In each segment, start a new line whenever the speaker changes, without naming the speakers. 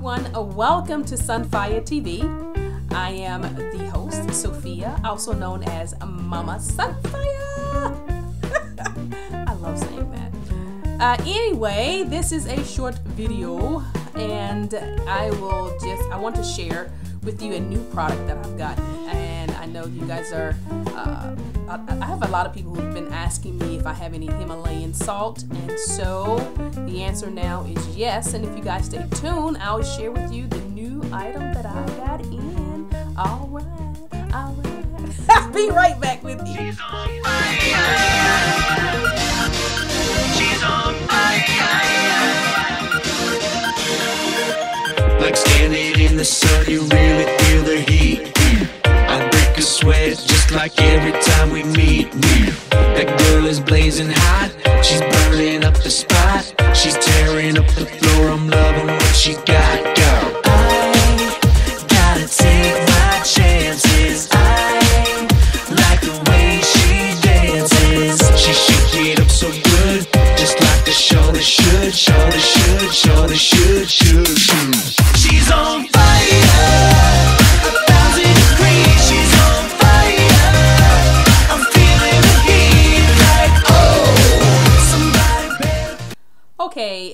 everyone. Welcome to SunFiyahh TV. I am the host, Sophia, also known as Mama SunFiyahh. I love saying that. Uh, anyway, this is a short video, and I will just I want to share with you a new product that I've gotten, I know you guys are. Uh, I, have a lot of people who've been asking me if I have any Himalayan salt, and so the answer now is yes. And if you guys stay tuned, I'll share with you the new item that I got in. All right, all right. I'll be right back with you. She's on fire. She's on
fire. Like standing in the sun, you really feel the heat like every time we meet. That girl is blazing hot, she's burning up the spot. She's tearing up the floor, I'm loving what she got, girl. I gotta take my chances.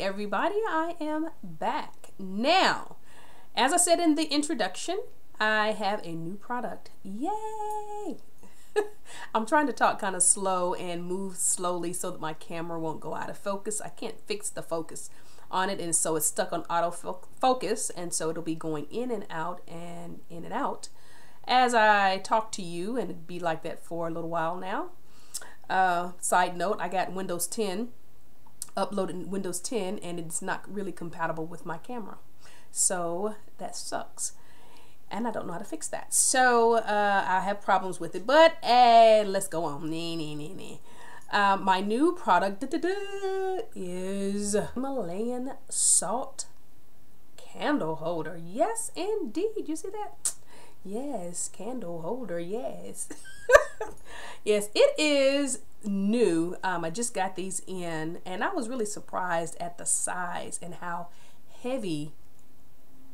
Everybody, I am back. Now, as I said in the introduction, I have a new product. Yay! I'm trying to talk kind of slow and move slowly so that my camera won't go out of focus. I can't fix the focus on it, and so it's stuck on autofocus, and so it'll be going in and out and in and out as I talk to you, and be like that for a little while now. Uh, side note, I got Windows 10 uploaded Windows 10 and it's not really compatible with my camera. So that sucks. And I don't know how to fix that. So uh, I have problems with it. But uh, let's go on. Nee, nee, nee, nee. Uh, my new product da, da, da, is Himalayan salt candle holder. Yes, indeed. You see that? Yes, candle holder. Yes. yes, it is new. Um, I just got these in, and I was really surprised at the size and how heavy.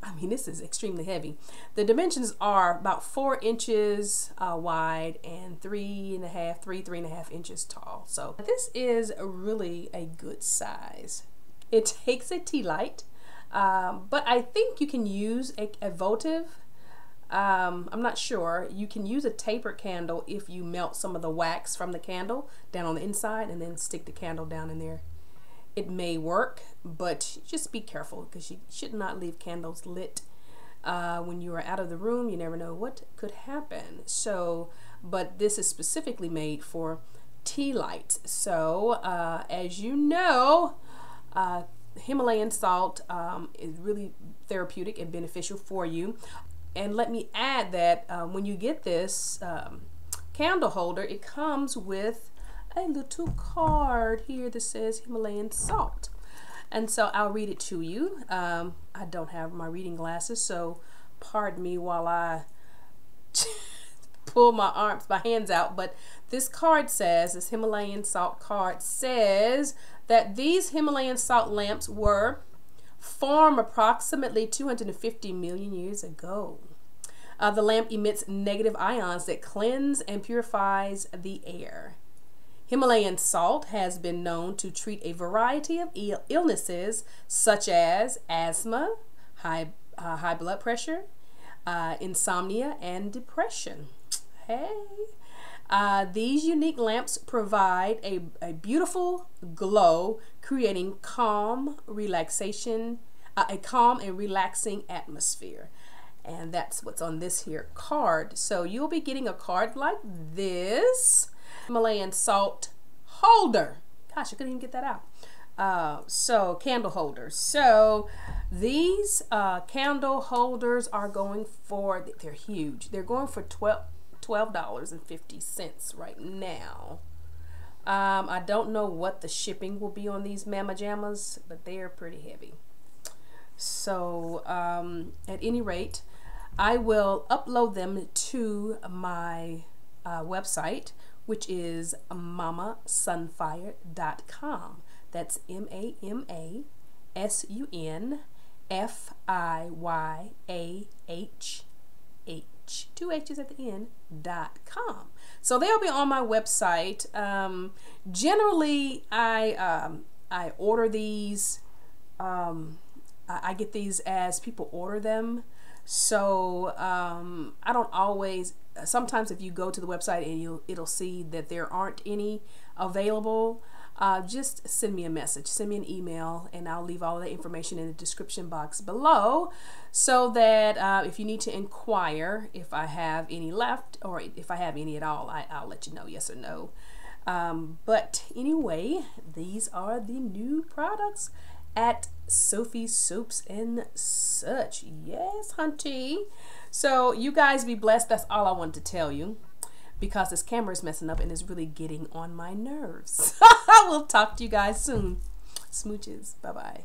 I mean, this is extremely heavy. The dimensions are about four inches uh, wide and three and a half, three, three and a half inches tall. So this is really a good size. It takes a tea light, um, but I think you can use a, a votive um, I'm not sure. You can use a tapered candle if you melt some of the wax from the candle down on the inside and then stick the candle down in there. It may work, but just be careful because you should not leave candles lit uh, when you are out of the room. You never know what could happen. So, but this is specifically made for tea lights. So, uh, as you know, uh, Himalayan salt um, is really therapeutic and beneficial for you. And let me add that um, when you get this um, candle holder, it comes with a little card here that says Himalayan salt. And so I'll read it to you. Um, I don't have my reading glasses, so pardon me while I pull my arms, my hands out. But this card says, this Himalayan salt card says that these Himalayan salt lamps were formed approximately 250 million years ago. Uh, the lamp emits negative ions that cleanse and purifies the air. Himalayan salt has been known to treat a variety of Ill illnesses such as asthma, high, uh, high blood pressure, uh, insomnia, and depression. Hey. Uh, these unique lamps provide a, a beautiful glow, creating calm relaxation, uh, a calm and relaxing atmosphere. And that's what's on this here card. So you'll be getting a card like this. Himalayan salt holder. Gosh, I couldn't even get that out. Uh, so candle holders. So these uh, candle holders are going for, they're huge. They're going for 12 $12.50 right now. Um, I don't know what the shipping will be on these Mama Jammas, but they are pretty heavy. So um, at any rate, I will upload them to my uh, website, which is mamasunfiyahh.com. That's M A M A S U N F I Y A H H, two H's at the end, dot com. So they'll be on my website. Um, generally, I um, I order these. Um, I get these as people order them. So um, I don't always. Sometimes if you go to the website and you'll, it'll see that there aren't any available uh, just send me a message, send me an email, and I'll leave all the information in the description box below so that uh, if you need to inquire if I have any left or if I have any at all, I, will let you know, yes or no. Um, but anyway, these are the new products at Sophie Soaps and such. Yes, hunty. So you guys be blessed. That's all I wanted to tell you because this camera is messing up and is really getting on my nerves. I will talk to you guys soon. Smooches. Bye bye.